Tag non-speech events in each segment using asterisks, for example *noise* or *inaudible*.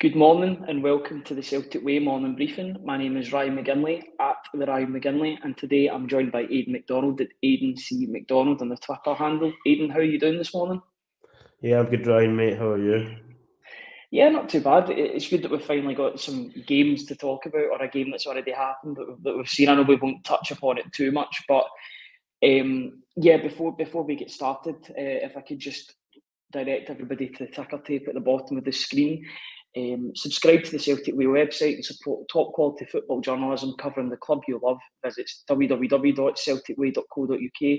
Good morning and welcome to the Celtic Way morning briefing. My name is Ryan McGinlay at the Ryan McGinlay, and today I'm joined by Aidan Macdonald at Aidan C McDonald on the Twitter handle. Aidan, how are you doing this morning? Yeah, I'm good, Ryan, mate. How are you? Yeah, not too bad. It's good that we've finally got some games to talk about, or a game that's already happened that we've seen. I know we won't touch upon it too much, but um, yeah, before before we get started, uh, if I could just direct everybody to the ticker tape at the bottom of the screen. Um, subscribe to the Celtic Way website and support top quality football journalism covering the club you love. Visit www.celticway.co.uk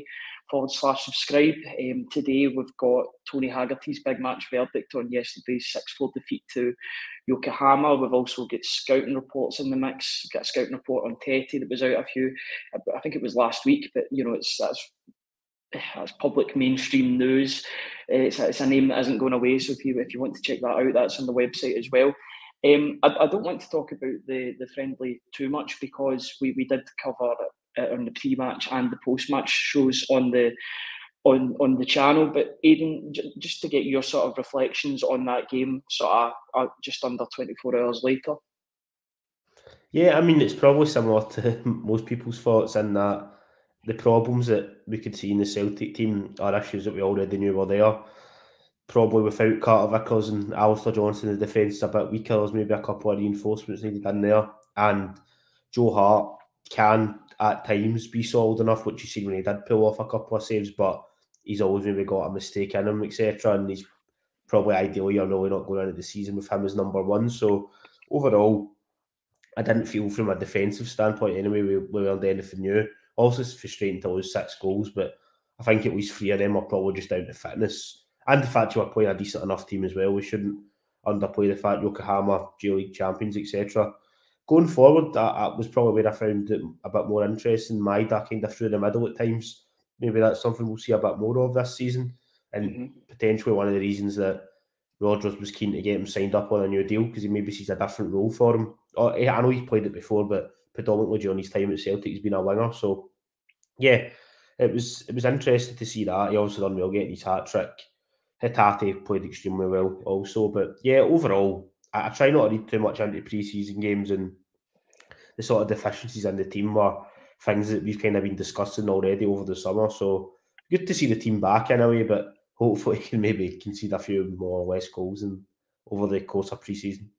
forward slash subscribe. Um, today we've got Tony Haggerty's big match verdict on yesterday's 6 4 defeat to Yokohama. We've also got scouting reports in the mix. We've got a scouting report on Tete that was out a few, I think it was last week, but you know, it's that's that's public mainstream news. Uh, it's, a, it's a name that isn't going away. So if you if you want to check that out, that's on the website as well. Um, I, I, don't want to talk about the the friendly too much because we, we did cover it on the pre-match and the post-match shows on the on on the channel. But Aidan, j- just to get your sort of reflections on that game, sort of uh, just under twenty four hours later. Yeah, I mean it's probably similar to *laughs* most people's thoughts in that the problems that we could see in the Celtic team are issues that we already knew were there. Probably without Carter Vickers and Alistair Johnston, the defence is a bit weaker. There's maybe a couple of reinforcements needed in there. And Joe Hart can at times be solid enough, which you see when he did pull off a couple of saves, but he's always maybe got a mistake in him, etc. And he's probably ideally you're really not going into the season with him as number one. So overall, I didn't feel from a defensive standpoint anyway we, we learned anything new. Also, it's frustrating to lose six goals, but I think at least three of them are probably just down to fitness and the fact you are playing a decent enough team as well. We shouldn't underplay the fact Yokohama, J League champions, etc. Going forward, that, that, was probably where I found it a bit more interesting. Maeda kind of through the middle at times. Maybe that's something we'll see a bit more of this season, and mm-hmm. potentially one of the reasons that Rodgers was keen to get him signed up on a new deal because he maybe sees a different role for him. Oh, I know he's played it before, but predominantly during his time at Celtic, he's been a winger. So, yeah, it was it was interesting to see that. He also done well getting his hat trick. Hatate played extremely well also. But yeah, overall, I, I try not to read too much into pre-season games and the sort of deficiencies in the team were things that we've kind of been discussing already over the summer. So good to see the team back in a way, but hopefully *laughs* can maybe concede a few more or less goals and over the course of pre-season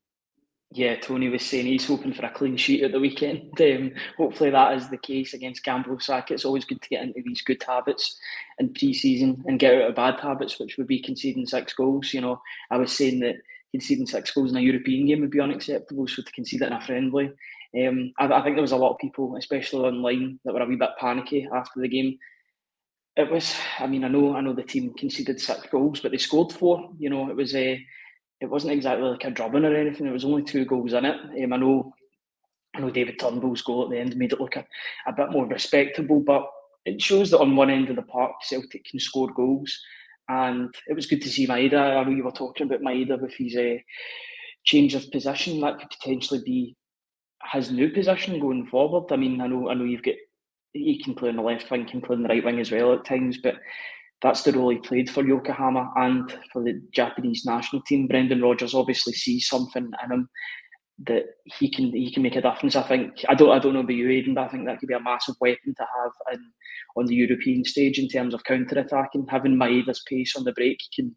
yeah, Tony was saying he's hoping for a clean sheet at the weekend. *laughs* Um, hopefully that is the case against Gamba Osaka. It's always good to get into these good habits in pre-season and get out of bad habits, which would be conceding six goals. You know, I was saying that conceding six goals in a European game would be unacceptable, so to concede it in a friendly. Um, I, I think there was a lot of people, especially online, that were a wee bit panicky after the game. It was, I mean, I know, I know the team conceded six goals, but they scored four. You know, it was a. It wasn't exactly like a drubbing or anything. There was only two goals in it. Um, I know, I know David Turnbull's goal at the end made it look a, a bit more respectable, but it shows that on one end of the park, Celtic can score goals. And it was good to see Maeda. I know you were talking about Maeda with his uh, change of position. That could potentially be his new position going forward. I mean, I know, I know you've got he can play on the left wing, can play on the right wing as well at times, but that's the role he played for Yokohama and for the Japanese national team. Brendan Rodgers obviously sees something in him that he can he can make a difference. I think I don't I don't know about you, Aidan, but I think that could be a massive weapon to have in, on the European stage in terms of counter attacking. Having Maeda's pace on the break can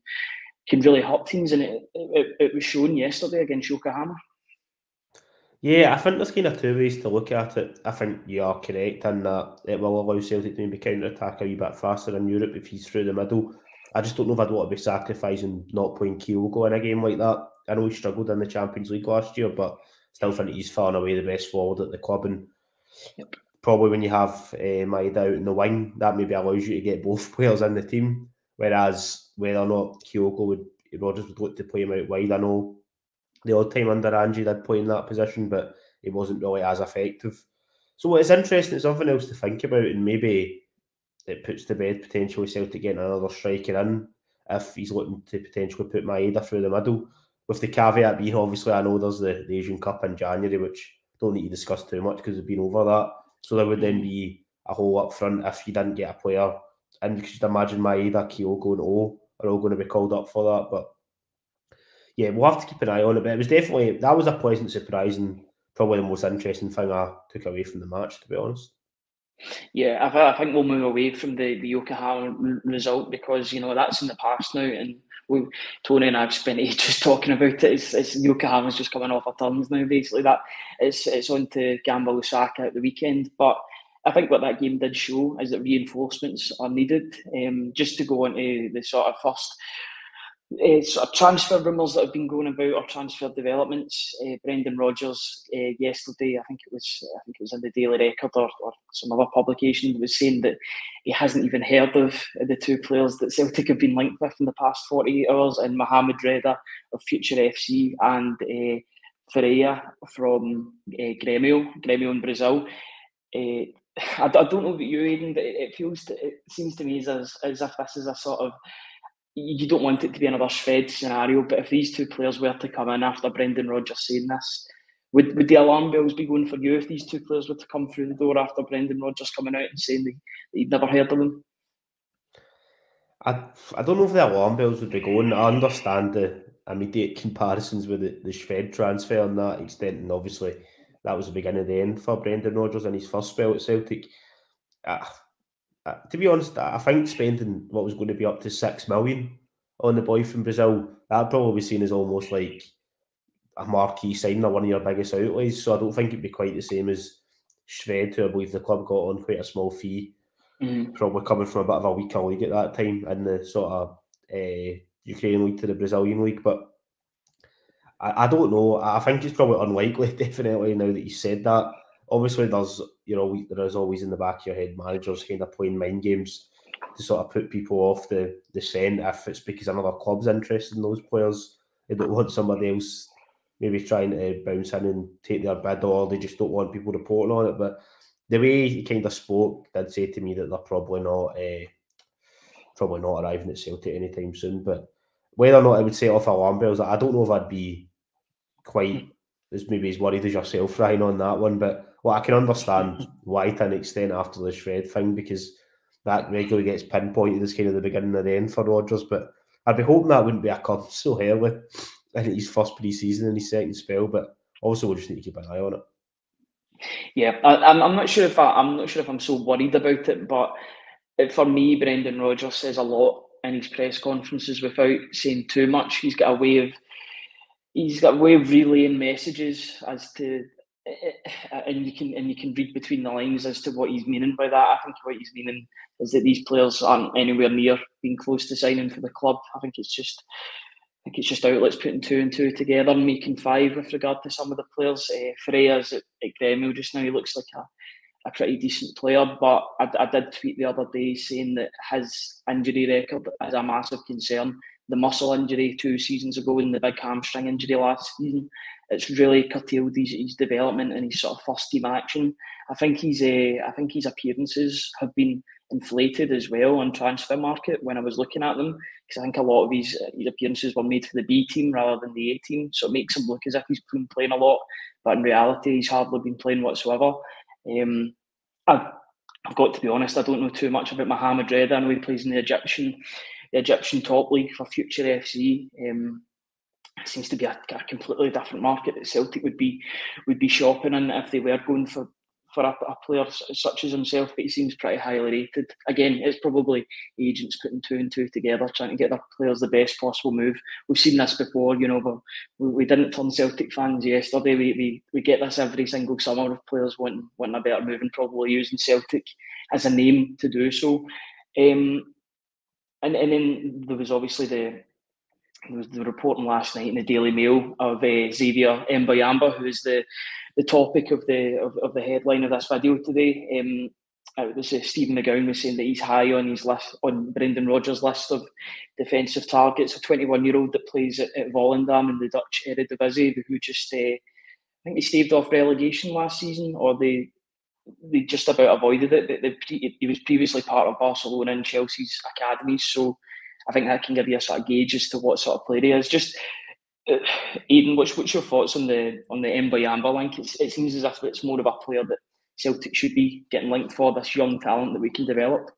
can really hurt teams, and it, it, it was shown yesterday against Yokohama. Yeah, I think there's kind of two ways to look at it. I think you are correct in that it will allow Celtic to maybe counter attack a wee bit faster in Europe if he's through the middle. I just don't know if I'd want to be sacrificing not playing Kyogo in a game like that. I know he struggled in the Champions League last year, but still think he's far and away the best forward at the club. And yep. probably when you have uh, Maeda out in the wing, that maybe allows you to get both *laughs* players in the team. Whereas whether or not Kyogo would Rodgers would look to play him out wide, I know the odd time under Ange did play in that position, but it wasn't really as effective. So it's interesting, it's something else to think about, and maybe it puts to bed potentially Celtic getting another striker in if he's looking to potentially put Maeda through the middle. With the caveat being, obviously, I know there's the, the Asian Cup in January, which don't need to discuss too much because we've been over that. So there would then mm. be a hole up front if you didn't get a player. And you could imagine Maeda, Kyogo, and O are all going to be called up for that. But yeah, we'll have to keep an eye on it. But it was definitely that was a pleasant surprise and probably the most interesting thing I took away from the match, to be honest. Yeah, I, I think we'll move away from the, the Yokohama result because you know that's in the past now, and we, Tony and I've spent *laughs* ages talking about it. It's, it's Yokohama's just coming off our terms now. Basically, that it's it's on to Gamba Osaka at the weekend, but. I think what that game did show is that reinforcements are needed. Um, just to go into the sort of first uh, sort of transfer rumours that have been going about or transfer developments. Uh, Brendan Rodgers uh, yesterday, I think it was, I think it was in the Daily Record or, or some other publication, was saying that he hasn't even heard of the two players that Celtic have been linked with in the past 48 hours, and Mohamed Reda of Future FC and uh, Freire from uh, Grêmio, Grêmio in Brazil. *sighs* I, I, don't know about you, Aidan, but it, it feels, to, it seems to me as, as if this is a sort of you don't want it to be another Shved scenario, but if these two players were to come in after Brendan Rodgers saying this, would, would the alarm bells be going for you if these two players were to come through the door after Brendan Rodgers coming out and saying that he'd never heard of them? I, I don't know if the alarm bells would be going. I understand the immediate *laughs* comparisons with the, the Shved transfer on that extent, and obviously that was the beginning of the end for Brendan Rodgers and his first spell at Celtic. Uh, uh, to be honest, I think spending what was going to be up to six million on the boy from Brazil, that'd probably be seen as almost like a marquee signing or one of your biggest outlays. So I don't think it'd be quite the same as Shved, who I believe the club got on quite a small fee, mm. probably coming from a bit of a weaker league at that time in the sort of uh, Ukrainian league to the Brazilian league. But I, I don't know. I think it's probably unlikely, *laughs* definitely, now that you said that obviously there's you know there is always in the back of your head managers kind of playing mind games to sort of put people off the the scent if it's because another club's interested in those players. They don't want somebody else maybe trying to bounce in and take their bid, or they just don't want people reporting on it. But the way he kind of spoke did say to me that they're probably not uh, probably not arriving at Celtic anytime soon. But whether or not I would set off alarm bells, I don't know if I'd be quite as maybe as worried as yourself, Ryan, on that one. But well, I can understand why to an extent after the Shved thing because that regularly gets pinpointed as kind of the beginning of the end for Rodgers. But I'd be hoping that wouldn't be a occurring so early in his first pre-season and his second spell. But also, we just need to keep an eye on it. Yeah, I, am I'm not sure if I, I'm not sure if I'm so worried about it, but for me, Brendan Rodgers says a lot in his press conferences without saying too much. He's got a way of he's got a way of relaying messages as to and you can and you can read between the lines as to what he's meaning by that. I think what he's meaning is that these players aren't anywhere near being close to signing for the club. I think it's just I think it's just outlets putting two and two together and making five with regard to some of the players. Uh, Freire's at, at Grêmio just now. He looks like a, a pretty decent player, but I, I did tweet the other day saying that his injury record is a massive concern. The muscle injury two seasons ago and the big hamstring injury last season it's really curtailed his, his development and his sort of first team action. I think he's a, I think his appearances have been inflated as well on transfer market when I was looking at them because I think a lot of his, his appearances were made for the B team rather than the A team, so it makes him look as if he's been playing a lot, but in reality he's hardly been playing whatsoever. Um, I've, I've got to be honest, I don't know too much about Mohamed Reda. I know he plays in the Egyptian, the Egyptian top league for Future FC. Um, seems to be a, a, completely different market that Celtic would be would be shopping in if they were going for for a, a, player such as himself. But he seems pretty highly rated. Again, it's probably agents putting two and two together, trying to get their players the best possible move. We've seen this before, you know. But we, we didn't turn Celtic fans yesterday. We, we we get this every single summer with players wanting wanting a better move and probably using Celtic as a name to do so. Um, and and then there was obviously the there was the reporting last night in the Daily Mail of uh, Xavier Mbuyamba, who is the the topic of the of, of the headline of this video today. Um, it was uh, Stephen McGowan was saying that he's high on his list on Brendan Rodgers' list of defensive targets. A 21 year old that plays at, at Volendam in the Dutch Eredivisie, who just uh, I think they staved off relegation last season, or they they just about avoided it. They, they, he was previously part of Barcelona and Chelsea's academies, so I think that can give you a sort of gauge as to what sort of player he is. Just uh, what's what's your thoughts on the on the Mbuyamba link? It's, it seems as if it's more of a player that Celtic should be getting linked for this young talent that we can develop.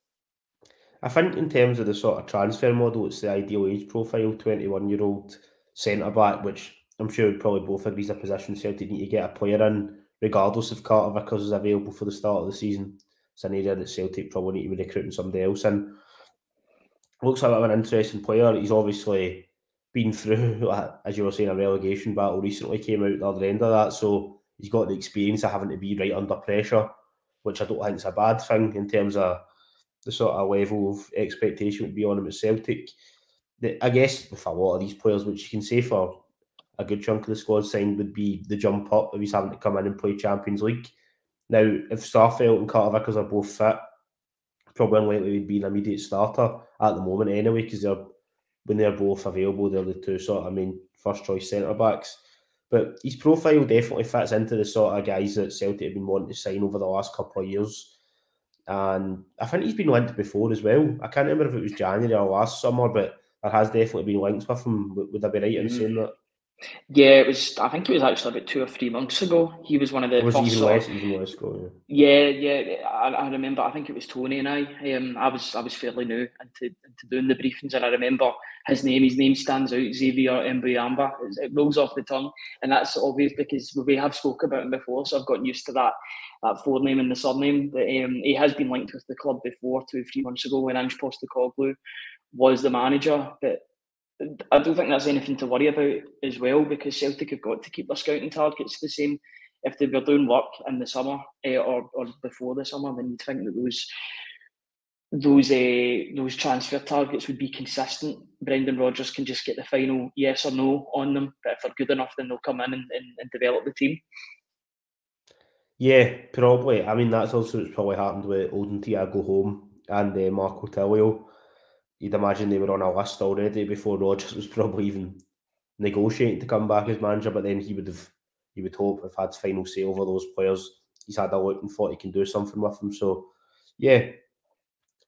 I think in terms of the sort of transfer model, it's the ideal age profile: twenty-one year old centre back, which I'm sure we probably both agree is a position Celtic need to get a player in, regardless if Carter Vickers is available for the start of the season. It's an area that Celtic probably need to be recruiting somebody else in. Looks like an interesting player. He's obviously been through, *laughs* as you were saying, a relegation battle recently, came out the other end of that. So he's got the experience of having to be right under pressure, which I don't think is a bad thing in terms of the sort of level of expectation would be on him at Celtic. I guess with a lot of these players, which you can say for a good chunk of the squad signed, would be the jump up if he's having to come in and play Champions League. Now, if Starfelt and Carter Vickers are both fit, probably unlikely he'd be an immediate starter at the moment anyway, because they're when they're both available, they're the two sort of I mean first choice centre backs. But his profile definitely fits into the sort of guys that Celtic have been wanting to sign over the last couple of years. And I think he's been linked before as well. I can't remember if it was January or last summer, but there has definitely been links with him. Would I be right in mm-hmm. saying that? Yeah, it was. I think it was actually about two or three months ago. He was one of the. It was first even less, even less ago. Yeah, yeah. yeah I, I, remember. I think it was Tony and I. Um, I was I was fairly new into into doing the briefings, and I remember his name. His name stands out. Xavier Mbuyamba. It rolls off the tongue, and that's obvious because we have spoke about him before, so I've gotten used to that that forename and the surname. But um, he has been linked with the club before, two or three months ago when Ange Postecoglou was the manager, but I don't think that's anything to worry about as well because Celtic have got to keep their scouting targets the same. If they were doing work in the summer uh, or, or before the summer, then you'd think that those those uh, those transfer targets would be consistent. Brendan Rodgers can just get the final yes or no on them, but if they're good enough, then they'll come in and, and, and develop the team. Yeah, probably. I mean, that's also what's probably happened with Odin Thiago Holm and uh, Marco Tilio you'd imagine they were on a list already before Rodgers was *laughs* probably even negotiating to come back as manager. But then he would have, he would hope, have had final say over those players. He's had a look and thought he can do something with them. So, yeah,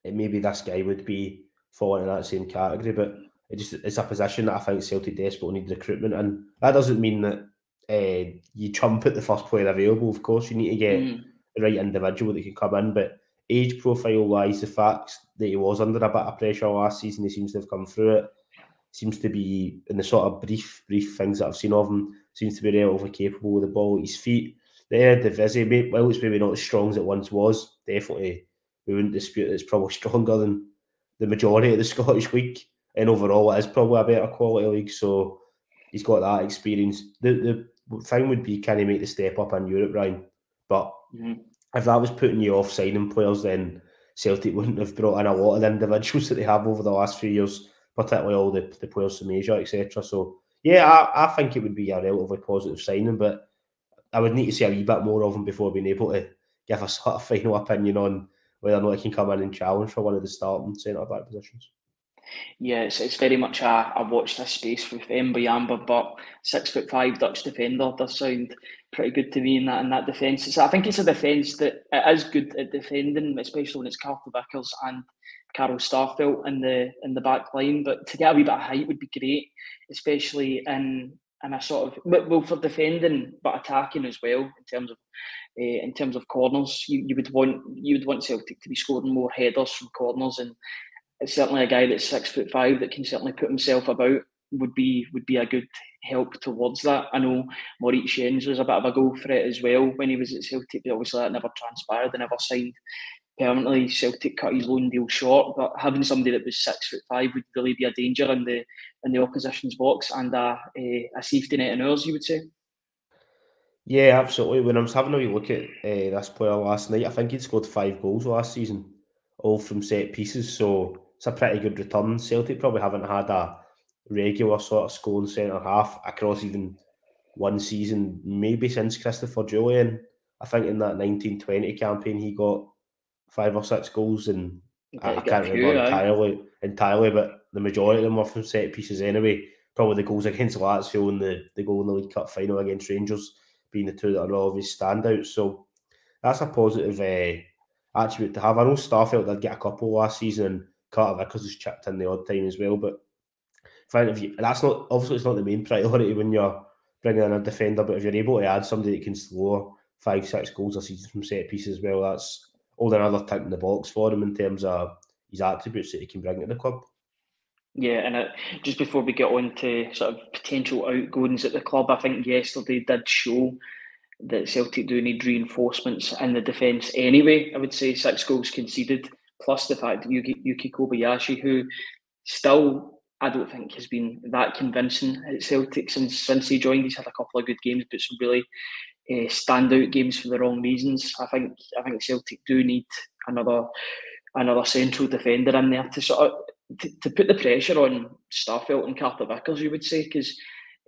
it maybe this guy would be falling in that same category. But it just it's a position that I think Celtic desperately need recruitment, and that doesn't mean that uh, you jump at the first player available. Of course, you need to get mm. the right individual that can come in, but age profile wise, the fact that he was under a bit of pressure last season, he seems to have come through it. Seems to be in the sort of brief, brief things that I've seen of him. Seems to be relatively capable with the ball at his feet. There, the Vizzy, well, it's maybe not as strong as it once was. Definitely, we wouldn't dispute it's probably *laughs* stronger than the majority of the *laughs* Scottish league, and overall, it is probably a better quality league. So he's got that experience. The the thing would be can he make the step up in Europe, Ryan? But mm-hmm if that was putting you off signing players, then Celtic wouldn't have brought in a lot of the individuals *laughs* that they have over the last few years, particularly all the, the players from Asia, etc. So, yeah, I, I think it would be a relatively positive signing, but I would need to see a wee bit more of him before being able to give a *laughs* sort of final opinion on whether or not he can come in and challenge for one of the starting centre back positions. Yeah, it's, it's very much a, a watch this space with Mbuyamba, but six foot five Dutch defender does sound pretty good to me in that in that defence. So I think it's a defence that is good at defending, especially when it's Carter Vickers and Carl Starfelt in the in the back line. But to get a wee bit of height would be great, especially in in a sort of well for defending but attacking as well in terms of uh, in terms of corners. You, you would want you would want Celtic to be scoring more headers from corners and it's certainly a guy that's six foot five that can certainly put himself about would be would be a good help towards that. I know Moritz Jenz was a bit of a goal threat as well when he was at Celtic, but obviously that never transpired. They never signed permanently. Celtic cut his loan deal short, but having somebody that was six foot five would really be a danger in the in the opposition's box and a, a, a safety net in ours, you would say. Yeah, absolutely. When I was having a wee look at uh, this player last night, I think he'd scored five goals last season, all from set pieces. So it's a pretty good return. Celtic probably haven't had a regular sort of scoring centre half across even one season, maybe since Christopher Jullien. I think in that 1920 campaign he got five or six goals and I, I, can't remember entirely entirely, but the majority of them were from set pieces anyway. Probably the goals against Lazio and the, the goal in the League Cup final against Rangers being the two that are obvious standouts. So that's a positive uh, attribute to have. I know Starfelt did get a couple last season and Carter Vickers has chipped in the odd time as well, but fine if you that's not obviously it's not the main priority when you're bringing in a defender, but if you're able to add somebody that can score five, six goals a season from set pieces, as well, that's all another tick in the box for him in terms of his attributes that he can bring to the club. Yeah, and it, just before we get on to sort of potential outgoings at the club, I think yesterday did show that Celtic do need reinforcements in the defence anyway. I would say six goals conceded, plus the fact that Yuki, Yuki Kobayashi, who still I don't think has been that convincing at Celtic since since he joined. He's had a couple of good games, but some really uh, standout games for the wrong reasons. I think I think Celtic do need another another central defender in there to sort of to, to put the pressure on Starfelt and Carter Vickers, you would say, because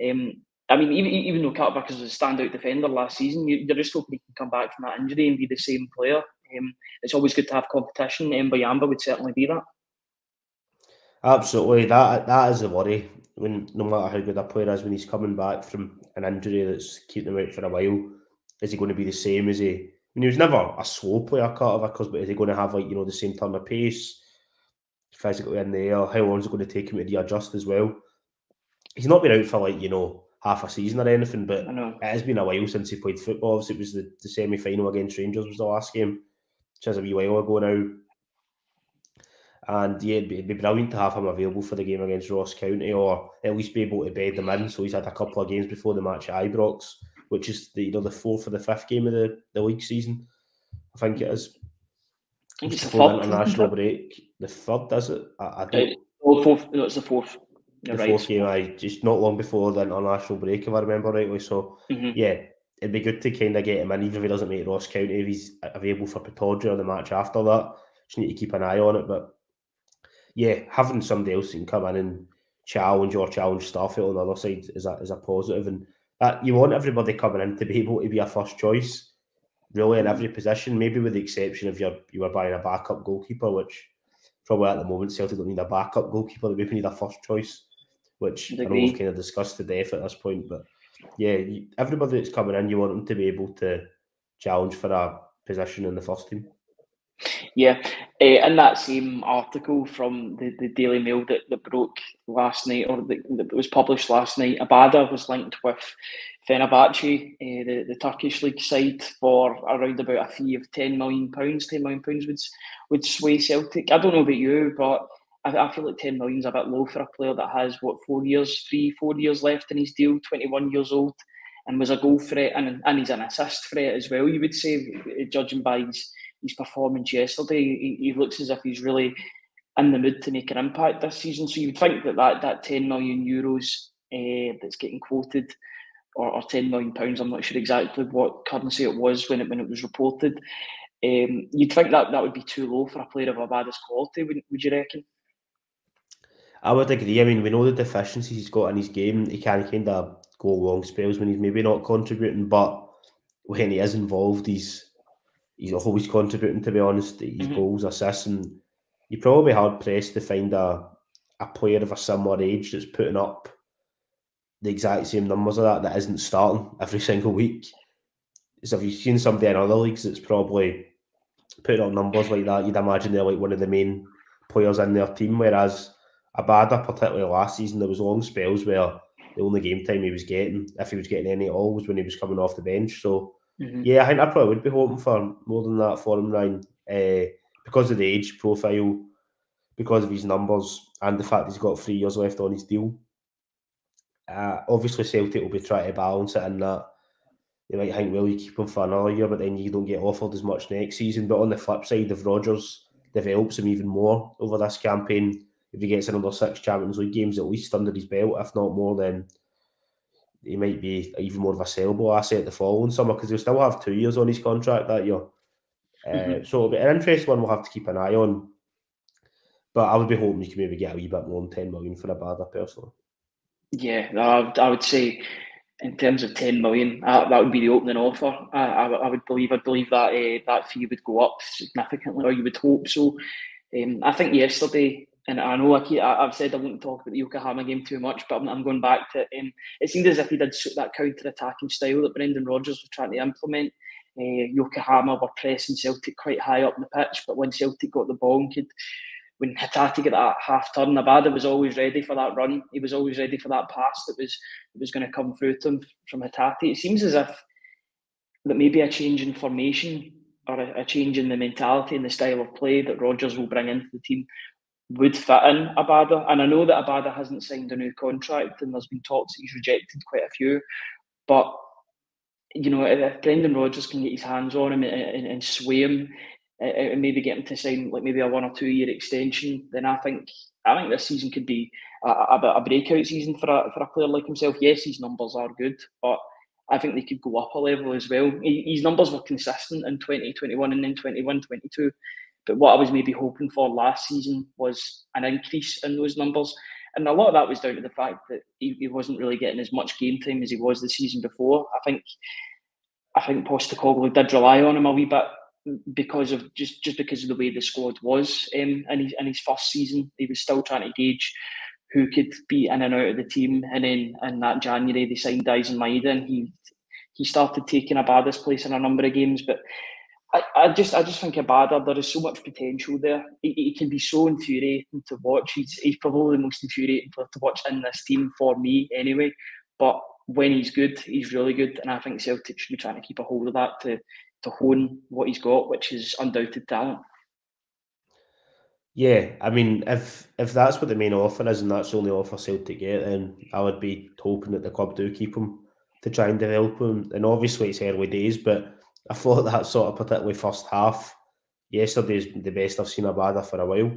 um, I mean, even even though Carter Vickers was a standout defender last season, you, are just hoping he can come back from that injury and be the same player. Um, it's always good to have competition. Mbuyamba would certainly be that. Absolutely, that that is a worry. When no matter how good a player is, when he's coming back from an injury that's keeping him out for a while, is he going to be the same as he? I mean, he was never a slow player, Carter Vickers, but is he going to have like you know the same turn of pace? physically in the air. How long is it going to take him to readjust as well? He's not been out for like, you know, half a season or anything, but it has been a while since he played football. Obviously, it was the, the semi final against Rangers was the last game, which is a wee while ago now. And yeah, it'd be, brilliant to have him available for the game against Ross County, or at least be able to bed them in. So he's had a couple of games before the match at Ibrox, which is the you know the fourth or the fifth game of the, the league season. I think it is. It's the third. international break. The third, does it? I, I don't. Oh, fourth. No, it's the fourth. You're the right. fourth game, I just not long before the international break, if I remember rightly. So mm-hmm. yeah, it'd be good to kind of get him in, even if he doesn't make Ross County, if he's available for Pittodrie on the match after that. Just need to keep an eye on it. But yeah, having somebody else can come in and challenge or challenge Starfelt on the other side is a, is a positive. And that you want everybody coming in to be able to be a first choice really in every position, maybe with the exception of your you were buying a backup goalkeeper, which probably at the moment Celtic don't need a backup goalkeeper, they maybe need a first choice, which I know we've kind of discussed to death at this point. But yeah, everybody that's coming in, you want them to be able to challenge for a position in the first team. Yeah, uh, in that same article from the, the Daily Mail that, that broke last night, or that, that was published last night, Abada was linked with Fenerbahce, uh, the, the Turkish league side, for around about a fee of £10 million. £10 million would, would sway Celtic. I don't know about you, but I, I feel like 10 million is a bit low for a player that has, what, four years, three, four years left in his deal, 21 years old, and was a goal threat, and, and he's an assist threat as well, you would say, judging by his his performance yesterday. He, he, looks as if he's really in the mood to make an impact this season. So you'd think that that, that 10 million euros uh, that's getting quoted, or, or 10 million pounds, I'm not sure exactly what currency it was when it when it was reported. Um, you'd think that that would be too low for a player of Abada's quality, would, would you reckon? I would agree. I mean, we know the deficiencies he's got in his game. He can kind of go long spells when he's maybe not contributing, but when he is involved, he's he's always contributing. To be honest, his mm-hmm. goals, assists, and you're probably hard pressed to find a a player of a similar age that's putting up the exact same numbers of that that isn't starting every *laughs* single week. So if you've seen somebody in other leagues that's probably putting up numbers like that, you'd imagine they're like one of the main players in their team. Whereas Abada, particularly last season, there was long spells where the only game time he was getting, if he was getting any at all, was when he was coming off the bench. So Mm-hmm. Yeah, I think I probably would be hoping for more than that for him, Ryan, uh, because of the age profile, because of his numbers, and the fact he's got three years left on his deal. Uh, obviously, Celtic will be trying to balance it in that. They might think, well, you keep him for another year, but then you don't get offered as much next season. But on the flip side, if Rodgers develops him even more over this campaign, if he gets another six Champions League games at least under his belt, if not more, then he might be even more of a sellable asset the following summer because he'll still have two years on his contract that year. Uh, mm-hmm. So it'll be an interesting one we'll have to keep an eye on. But I would be hoping you can maybe get a wee bit more than 10 million for Abada personally. Yeah, I would, I would say in terms of 10 million, uh, that would be the opening offer. Uh, I, I, would believe, I believe that uh, that fee would go up significantly, or you would hope so. Um, I think yesterday and I know I keep, I, have said I won't talk about the Yokohama game too much, but I'm, I'm going back to um, it seemed as if he did suit that counter attacking style that Brendan Rodgers was trying to implement. Uh, Yokohama were pressing Celtic quite high up the pitch, but when Celtic got the ball and could, when Hatate got that half turn, Abada was always ready for that run. He was always ready for that pass that was that was going to come through to him from Hatate. It seems as if that maybe a change in formation or a, a change in the mentality and the style of play that Rodgers will bring into the team would fit in Abada. And I know that Abada hasn't signed a new contract and there's been talks that he's rejected quite a few. But, you know, if Brendan Rodgers can get his hands on him and, and, and sway him uh, uh, and maybe get him to sign like maybe a one or two year extension, then I think I think this season could be a, a, a breakout season for a, for a player like himself. Yes, his numbers are good, but I think they could go up a level as well. His numbers were consistent in 2021 and then 21 22. But what I was maybe hoping for last season was an increase in those numbers. And a lot of that was down to the fact that he, he wasn't really getting as much game time as he was the season before. I think I think Postecoglou did rely on him a wee bit because of just just because of the way the squad was um, in his in his first season. He was still trying to gauge who could be in and out of the team. And then in that January they signed Daizen Maeda and he he started taking Abada's place in a number of games. But I, I just I just think Abada, there is so much potential there. He, he can be so infuriating to watch. He's, he's probably the most infuriating player to watch in this team for me anyway. But when he's good, he's really good. And I think Celtic should be trying to keep a hold of that to to hone what he's got, which is undoubted talent. Yeah, I mean, if if that's what the main offer is, and that's the only offer Celtic get, then I would be hoping that the club do keep him to try and develop him. And obviously, it's early days, but I thought that sort of particularly first half yesterday's the best I've seen Abada for a while.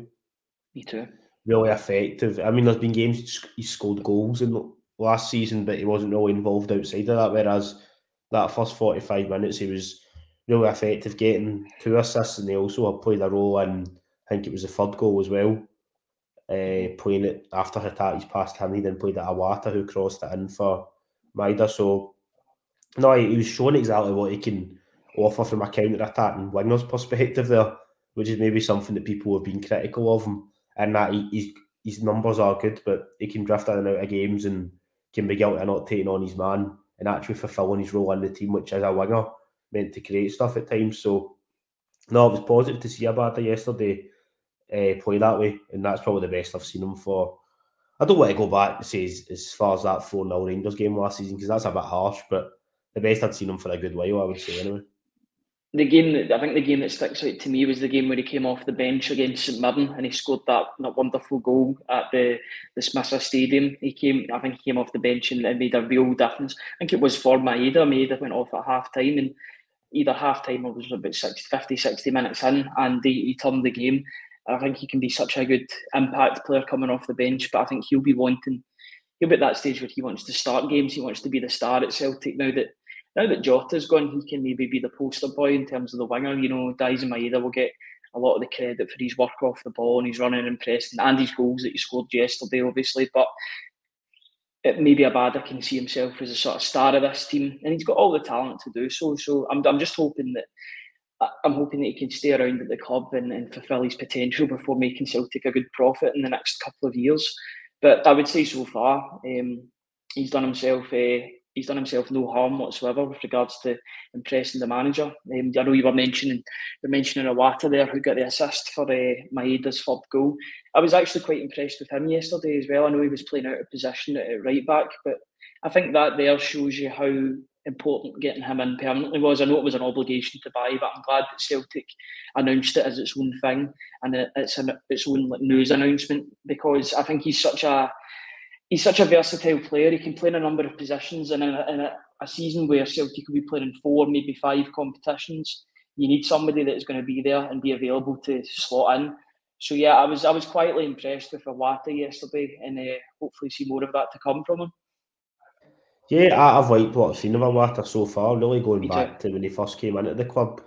Me too. Really effective. I mean, there's been games he scored goals in last season, but he wasn't really involved outside of that. Whereas that first 45 minutes, he was really effective, getting two assists, and he also played a role in, I think it was the third goal as well. Uh, playing it after Hatate's passed him, he then played at Iwata, who crossed it in for Maeda. So, no, he was showing exactly what he can offer from a counter attack and winger's perspective there, which is maybe something that people have been critical of him. And that he, his numbers are good, but he can drift in and out of games and can be guilty of not taking on his man and actually fulfilling his role in the team, which is a winger meant to create stuff at times. So, no, it was positive to see Abada yesterday uh, play that way, and that's probably the best I've seen him for. I don't want to go back and say as, as far as that 4 0 Rangers game last season because that's a bit harsh, but the best I'd seen him for a good while, I would say, anyway the game that I think the game that sticks out to me was the game where he came off the bench against St Mirren and he scored that, that wonderful goal at the the SMiSA Stadium. He came, I think he came off the bench and, and made a real difference. I think it was for Maeda. Maeda went off at half time and either half time or was about 60, 50, 60 minutes in and he, he turned the game. I think he can be such a good impact player coming off the bench, but I think he'll be wanting he'll be at that stage where he wants to start games. He wants to be the star at Celtic now that now that Jota's gone, he can maybe be the poster boy in terms of the winger. You know, Daizen Maeda will get a lot of the credit for his work off the ball and he's running and pressing and his goals that he scored yesterday, obviously. But it maybe Abada can see himself as a sort of star of this team, and he's got all the talent to do so. So I'm, I'm just hoping that I'm hoping that he can stay around at the club and, and fulfil his potential before making Celtic a good profit in the next couple of years. But I would say so far, um, he's done himself a he's done himself no harm whatsoever with regards to impressing the manager. Um, I know you were mentioning you're mentioning Iwata there, who got the assist for uh, Maeda's third goal. I was actually quite impressed with him yesterday as well. I know he was playing out of position at right back, but I think that there shows you how important getting him in permanently was. I know it was an obligation to buy, but I'm glad that Celtic announced it as its own thing and it's an, its own like, news announcement because I think he's such a he's such a versatile player. He can play in a number of positions, and in a, in a, a season where Celtic will be playing in four, maybe five competitions, you need somebody that is going to be there and be available to slot in. So yeah, I was I was quietly impressed with Iwata yesterday, and uh, hopefully see more of that to come from him. Yeah, I've liked what I've seen of Iwata so far. Really going Me back too. to when he first came into the club,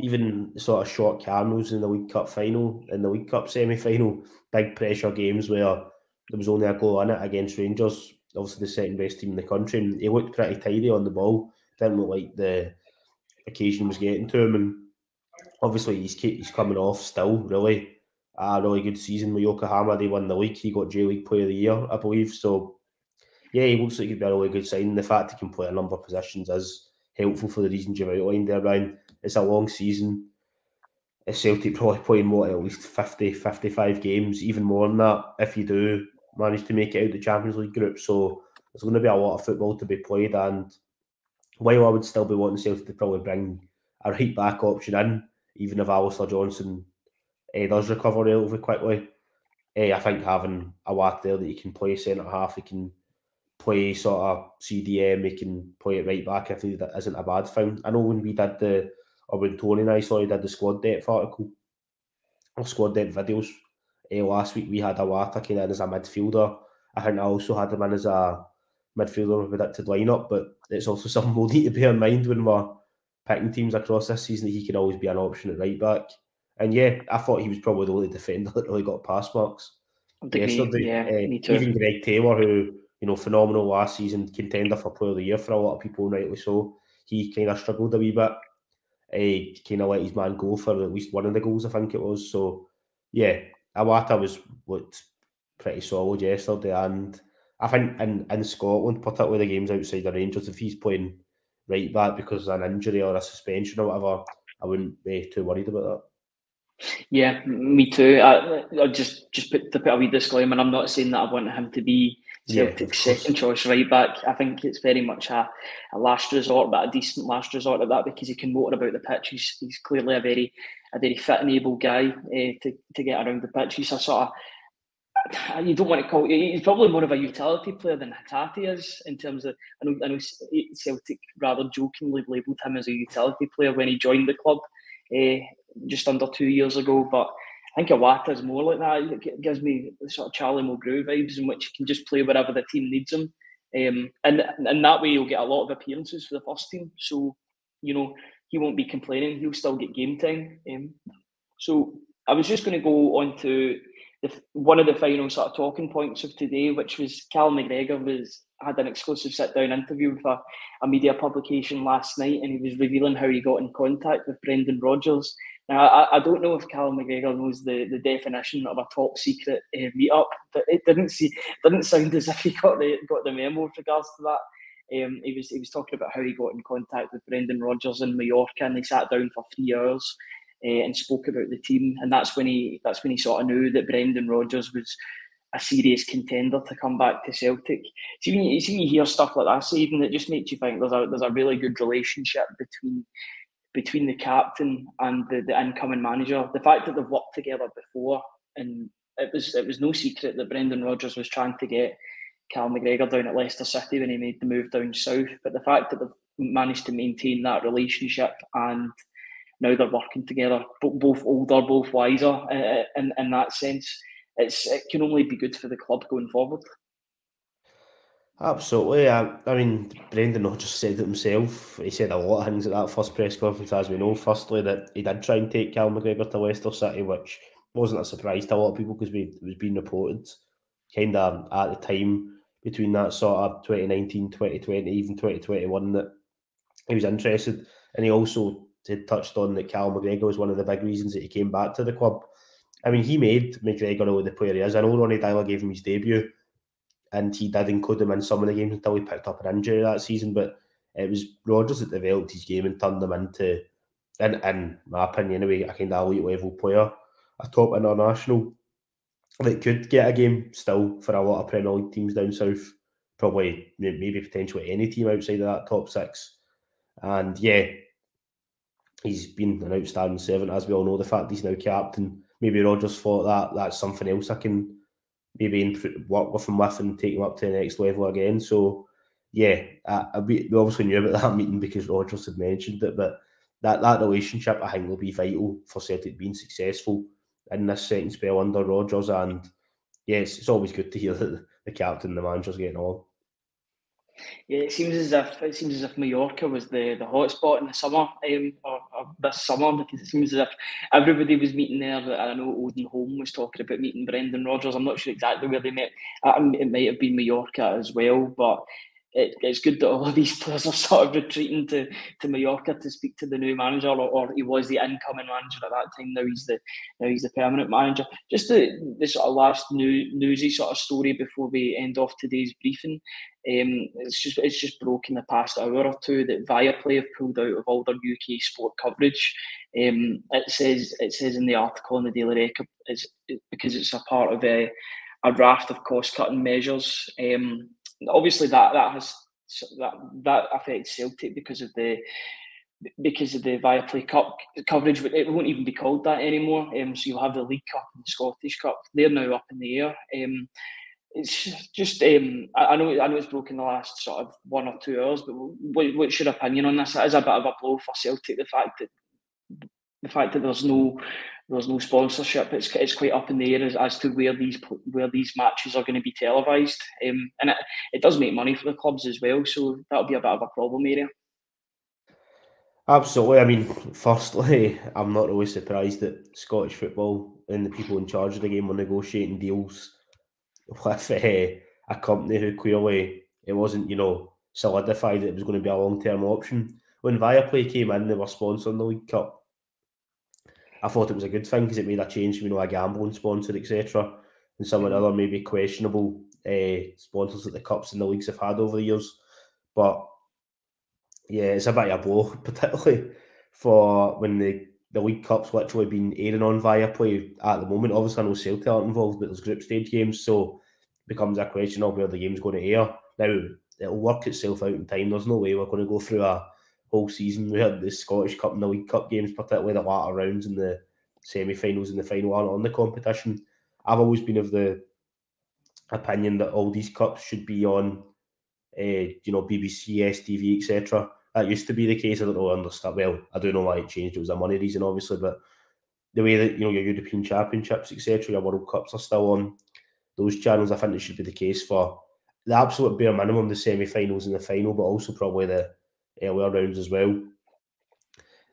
even sort of short cameos in the League Cup final, in the League Cup semi final, big pressure games where there was only a goal in it against Rangers, obviously the second best team in the country. And he looked pretty tidy on the ball. Didn't look like the occasion was getting to him. And obviously he's he's coming off still really a really good season with Yokohama. They won the league. He got J League Player of the Year, I believe. So yeah, he looks like he'd be a really good sign. The fact he can play a number of positions is helpful for the reasons you've outlined there, Ryan. It's a long season. Celtic probably playing what at least 50, 55 games, even more than that, if you do managed to make it out the Champions League group. So there's going to be a lot of football to be played. And while I would still be wanting Celtic to probably bring a right back option in, even if Alistair Johnston uh, does recover relatively quickly, eh, I think having Iwata there that he can play centre half, he can play sort of CDM, he can play it right back if that isn't a bad thing. I know when we did the or when Tony and I saw he did the squad depth article or squad depth videos uh, last week, we had Iwata came in as a midfielder. I think I also had him in as a midfielder with predicted lineup, but it's also *laughs* something we'll need to bear in mind when we're picking teams across this season that he can always be an option at right back. And yeah, I thought he was probably the only defender *laughs* that really got pass marks yesterday. Yeah, uh, even Greg Taylor, who you know phenomenal last season, contender for Player of the Year for a lot of people, rightly so. He kind of struggled a wee bit. He uh, kind of let his man go for at least one of the goals, I think it was. So yeah, Iwata was looked pretty solid yesterday, and I think in, in Scotland, particularly the games outside the Rangers, if he's playing right back because of an injury or a suspension or whatever, I wouldn't be too worried about that. Yeah, me too. I, I just just put to put a wee disclaimer. I'm not saying that I want him to be Celtic's yeah, second choice right back. I think it's very much a, a last resort, but a decent last resort at that because he can motor about the pitch. He's, he's clearly a very a very fit and able guy uh, to to get around the pitch. He's a sort of you don't want to call he's probably more of a utility player than Hatate is in terms of I know I know Celtic rather jokingly labelled him as a utility player when he joined the club. Uh, just under two years ago. But I think Iwata is more like that. It gives me sort of Charlie Mulgrew vibes in which he can just play wherever the team needs him. Um, and and that way you'll get a lot of appearances for the first team. So, you know, he won't be complaining. He'll still get game time. Um, so I was just going to go on to the, one of the final sort of talking points of today, which was Cal McGregor was had an exclusive sit down interview with a, a media publication last night, and he was revealing how he got in contact with Brendan Rodgers now, I, I don't know if Callum McGregor knows the, the definition of a top secret uh, meetup, but it didn't see didn't sound as if he got the got the memo with regards to that. Um, he was he was talking about how he got in contact with Brendan Rodgers in Mallorca, and they sat down for three hours uh, and spoke about the team. And that's when he that's when he sort of knew that Brendan Rodgers was a serious contender to come back to Celtic. See when you, see you hear stuff like that, even it just makes you think there's a there's a really good relationship between between the captain and the, the incoming manager. The fact that they've worked together before, and it was it was no secret that Brendan Rodgers was trying to get Cal McGregor down at Leicester City when he made the move down south. But the fact that they've managed to maintain that relationship and now they're working together, both older, both wiser, uh, in in that sense, it's it can only be good for the club going forward. Absolutely. I, I mean, Brendan not just said it himself. He said a lot of things at that first press conference, as we know. Firstly, that he did try and take Cal McGregor to Leicester City, which wasn't a surprise to a lot of people because it was being reported kind of at the time between that sort of 2019, 2020, even 2021 that he was interested. And he also had touched on that Cal McGregor was one of the big reasons that he came back to the club. I mean, he made McGregor the player he is. I know Ronnie Deila gave him his debut and he did include him in some of the games until he picked up an injury that season. But it was Rodgers that developed his game and turned him into, in, in my opinion, anyway, a kind of elite level player, a top international that could get a game still for a lot of Premier League teams down south. Probably, maybe potentially any team outside of that top six. And yeah, he's been an outstanding servant, as we all know. The fact he's now captain, maybe Rodgers thought that that's something else I can maybe work with him with and take him up to the next level again. So, yeah, I, we, we obviously knew about *laughs* that meeting because Rodgers had mentioned it, but that, that relationship I think will be vital for Celtic being successful in this second spell under Rodgers. And yes, it's always good to hear *laughs* that the captain, the manager's getting on. Yeah, it seems as if it seems as if Mallorca was the the hot spot in the summer, um, or, or, this summer, because it seems as if everybody was meeting there. I know Odin Holm was talking about meeting Brendan Rodgers. I'm not sure exactly where they met. It might have been Mallorca as well, but it, it's good that all of these players are sort of retreating to, to Mallorca to speak to the new manager, or, or, he was the incoming manager at that time. Now he's the now he's the permanent manager. Just the, the sort of last new, newsy sort of story before we end off today's briefing. Um, it's just it's just broken the past hour or two that Viaplay have pulled out of all their UK sport coverage. Um, it says it says in the article in the Daily Record it's because it's a part of a, a raft of cost cutting measures. Um, obviously that that has that that affects Celtic because of the because of the Viaplay Cup coverage, it won't even be called that anymore. Um, so you'll have the League Cup and the Scottish Cup. They're now up in the air. Um, it's just um, I, know I know it's broken the last sort of one or two hours, but what, what's your opinion on this? It is a bit of a blow for Celtic. The fact that the fact that there's no there's no sponsorship. It's it's quite up in the air as, as to where these where these matches are going to be televised, um, and it, it does make money for the clubs as well. So that'll be a bit of a problem area. Absolutely. I mean, firstly, *laughs* I'm not really surprised that Scottish football and the people in charge of the game were negotiating deals *laughs* with uh, a company who clearly it wasn't, you know, solidified that it was going to be a long term option. When Viaplay came in, they were sponsoring the League Cup. I thought it was a good thing because it made a change, you know, a gambling sponsor, etc. And some of the other maybe questionable uh, sponsors that the Cups and the leagues have had over the years. But yeah, it's a bit of a blow, *laughs* particularly for when the, the League Cup's literally been airing on Viaplay at the moment. Obviously, I know Celtic aren't involved, but there's group stage games, so it becomes a question of where the game's going to air. Now, it'll work itself out in time. There's no way we're going to go through a whole season We had the Scottish Cup and the League Cup games, particularly the latter rounds and the semi-finals and the final, aren't on the competition. I've always been of the opinion that all these cups should be on, uh, you know, BBC, STV, etc. That used to be the case. I don't know, understand. Well, I don't know why it changed. It was a money reason, obviously, but the way that you know your European Championships, etc., your World Cups are still on those channels, I think it should be the case for the absolute bare minimum, the semi-finals and the final, but also probably the Uh, earlier rounds as well.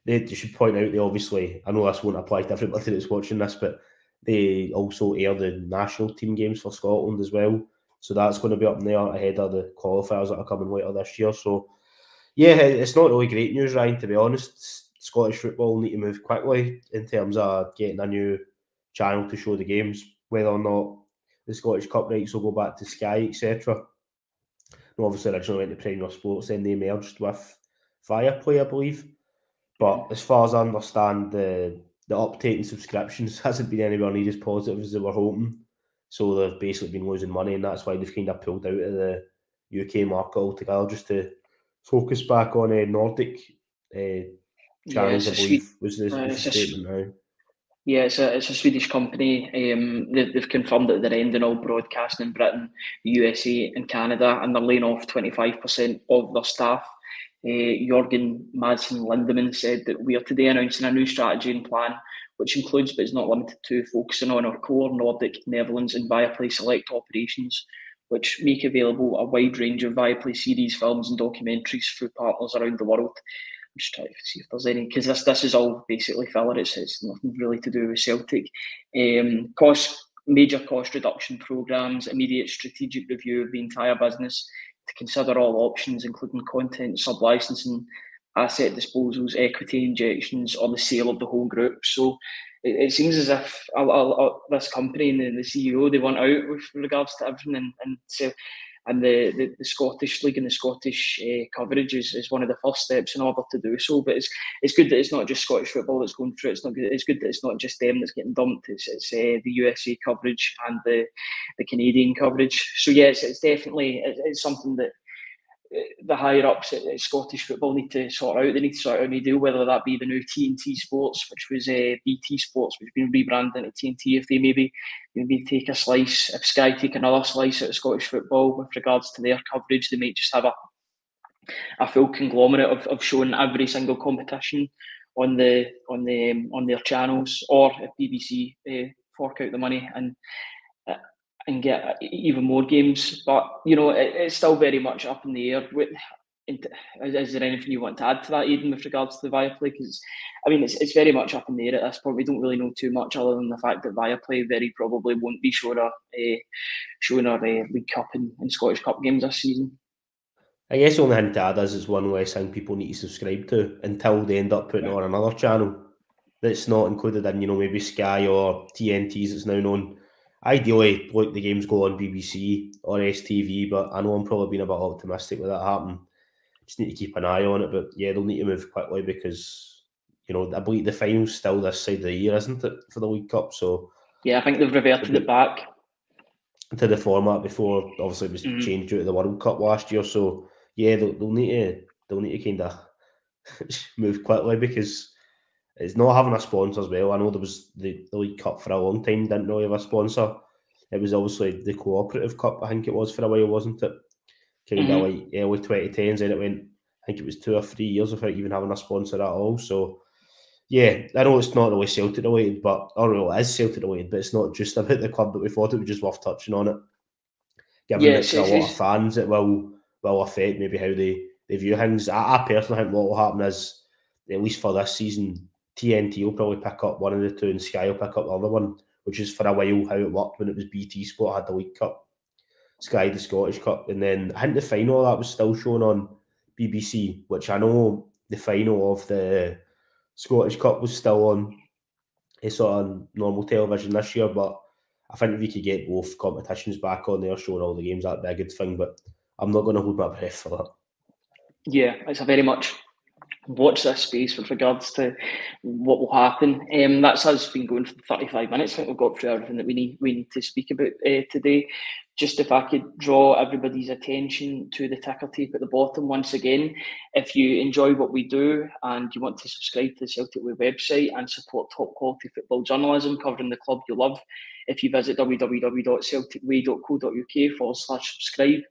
They, should point out they obviously I know this won't apply to everybody *laughs* that's watching this, but they also air the national team games for Scotland as well. So that's going to be up there ahead of the qualifiers that are coming later this year. So yeah, it's not really great news, Ryan. To be honest, Scottish football need to move quickly in terms of getting a new channel to show the games, whether or not the Scottish Cup rights will go back to Sky, etc. Obviously, originally went to Premier Sports, then they merged with Viaplay, I believe. But as far as I understand, the the uptake in subscriptions *laughs* hasn't been anywhere near as positive as they were hoping. So they've basically been losing money, and that's why they've kind of pulled out of the UK market altogether, just to focus back on a uh, Nordic uh, channels. Yeah, I believe was the, uh, statement now. Yeah, it's a it's a Swedish company. Um, they, have confirmed that they're ending all broadcasting in Britain, the USA, and Canada, and they're laying off twenty five percent of their staff. Uh, Jorgen Madsen Lindemann said that we are today announcing a new strategy and plan, which includes but is not limited to focusing on our core Nordic, Netherlands, and Viaplay Select operations, which make available a wide range of Viaplay series, films, and documentaries through partners around the world. Just trying to see if there's any because this this is all basically filler. It's, it's nothing really to do with Celtic. Um, cost major cost reduction programs, immediate strategic review of the entire business to consider all options, including content sub-licensing, asset disposals, equity injections, or the sale of the whole group. So it, it seems as if I'll, I'll, I'll, this company and the, the, CEO they want out with regards to everything, and, and so and the, the, the, Scottish League and the Scottish uh, coverage is, is one of the first steps in order to do so. But it's it's good that it's not just Scottish football that's going through. It's not good. It's good that it's not just them that's getting dumped. It's, it's uh, the USA coverage and the the Canadian coverage. So yes, it's definitely it's something that the higher ups at, Scottish football need to sort out. They need to sort out a new deal, whether that be the new TNT Sports, which was uh, BT Sports, which has been rebranded into TNT. If they maybe maybe take a slice, if Sky take another slice at Scottish football with regards to their coverage, they might just have a a full conglomerate of, of showing every single competition on the on the um, on their channels, or if BBC uh, fork out the money and and get even more games. But you know, it, it's still very much up in the air. Is, is, there anything you want to add to that, Aidan, with regards to the Viaplay? Because I mean, it's, it's very much up in the air at this point. We don't really know too much other than the fact that Viaplay very probably won't be showing our uh, showing our uh, League Cup and, and Scottish Cup games this season. I guess the only thing to add is it's one less thing people need to subscribe to until they end up putting on another channel that's not included in, you know, maybe Sky or TNT as it's now known ideally, like the games go on BBC or STV, but I know I'm probably being a bit optimistic with that happening. Just need to keep an eye on it, but yeah, they'll need to move quickly because you know I believe the final's still this side of the year, isn't it, for the League Cup? So yeah, I think they've reverted it back to the format before. Obviously, it was mm-hmm. changed due to the World Cup last year. So yeah, they'll, they'll need to they'll need to kind of *laughs* move quickly because it's not having a sponsor as well. I know there was the, the League Cup for a long time, didn't really have a sponsor. It was obviously the Cooperative Cup, I think it was for a while, wasn't it? Kind mm-hmm. of like early 2010s, and it went, I think it was two or three years without even having a sponsor at all. So, yeah, I know it's not really Celtic related, but, or well, it is Celtic related, but it's not just about the club that we thought it was just worth touching on it. Given yeah, it's, a lot of fans, it will will affect maybe how they, they view things. I, I personally think what will happen is, at least for this season, TNT will probably pick up one of the two and Sky will pick up the other one, which is for a while how it worked when it was BT Sport had the League Cup, Sky the Scottish Cup, and then I think the final that was still shown on BBC, which I know the final of the Scottish Cup was still on it's on normal television this year, but I think if we could get both competitions back on there showing all the games, that'd be a good thing. But I'm not going to hold my breath for that. Yeah, it's a very much watch this space with regards to what will happen. Um, that's us been going for 35 minutes. I think we've got through everything that we need we need to speak about uh, today. Just if I could draw everybody's attention to the ticker tape at the bottom once again. If you enjoy what we do and you want to subscribe to the Celtic Way website and support top quality football journalism covering the club you love, if you visit www.celticway.co.uk forward slash subscribe,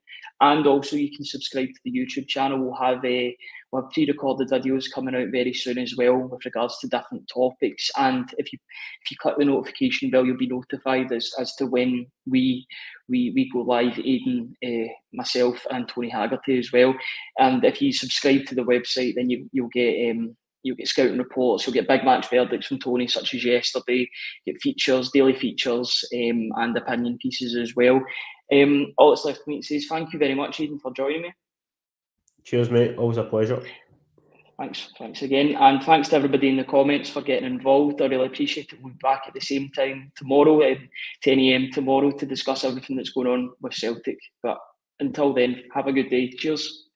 and also you can subscribe to the YouTube channel. We'll have a we'll have pre-recorded videos coming out very soon as well with regards to different topics. And if you if you click the notification bell, you'll be notified as, as to when we we we go live. Aidan, uh, myself, and Tony Haggerty as well. And if you subscribe to the website, then you you'll get um, you'll get scouting reports, you'll get big match verdicts from Tony, such as yesterday, get features, daily features, um, and opinion pieces as well. Um, all that's left for me to say is thank you very much, Aidan, for joining me. Cheers, mate. Always a pleasure. Thanks, thanks again, and thanks to everybody in the comments for getting involved. I really appreciate it. We'll be back at the same time tomorrow at 10 a.m. tomorrow to discuss everything that's going on with Celtic. But until then, have a good day. Cheers.